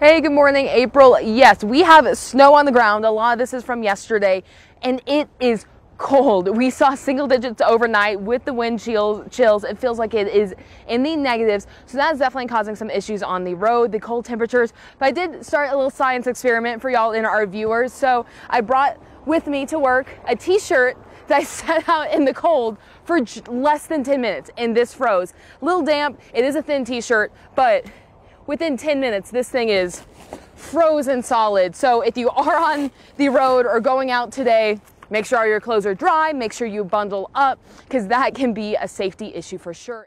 Hey, good morning, April. Yes, we have snow on the ground. A lot of this is from yesterday, and it is cold. We saw single digits overnight with the wind chills. It feels like it is in the negatives. So that's definitely causing some issues on the road, the cold temperatures. But I did start a little science experiment for y'all and our viewers. So I brought with me to work a t-shirt that I set out in the cold for less than 10 minutes and this froze. A little damp. It is a thin t-shirt, but within 10 minutes, this thing is frozen solid. So if you are on the road or going out today, make sure all your clothes are dry, make sure you bundle up because that can be a safety issue for sure.